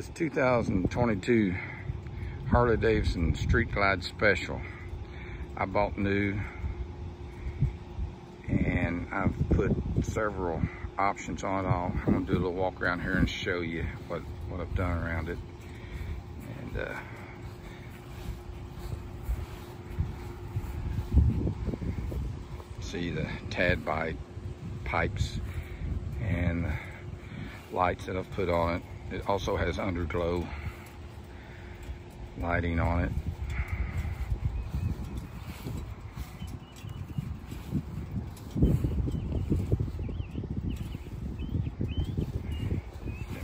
This 2022 Harley Davidson Street Glide Special. I bought new and I've put several options on it. I'm gonna do a little walk around here and show you what, what I've done around it. And uh, see the tad bite pipes and lights that I've put on it. It also has underglow lighting on it.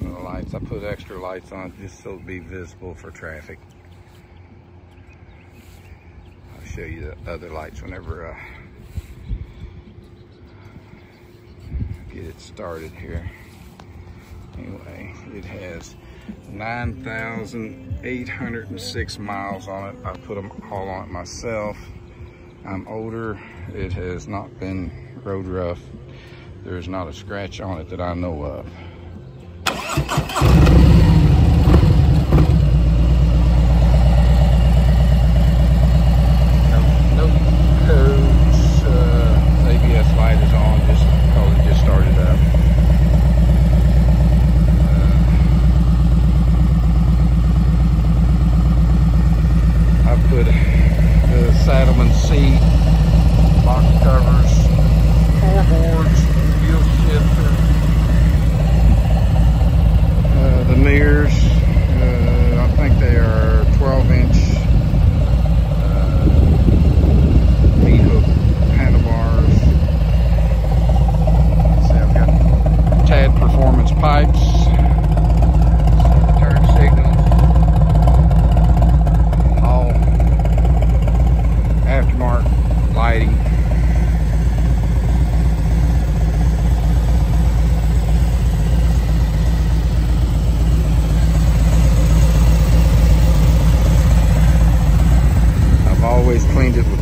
The lights, I put extra lights on just so it'll be visible for traffic. I'll show you the other lights whenever I get it started here anyway it has 9,806 miles on it. I put them all on it myself. I'm older. It has not been road rough. There's not a scratch on it that I know of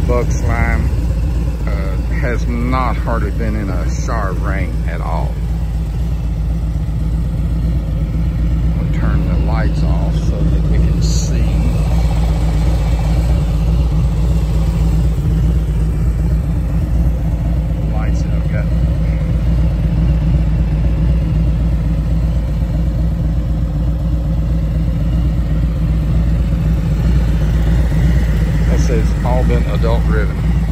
bug slime. Uh, has not hardly been in a shower rain at all. says it's all been adult driven.